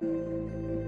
Música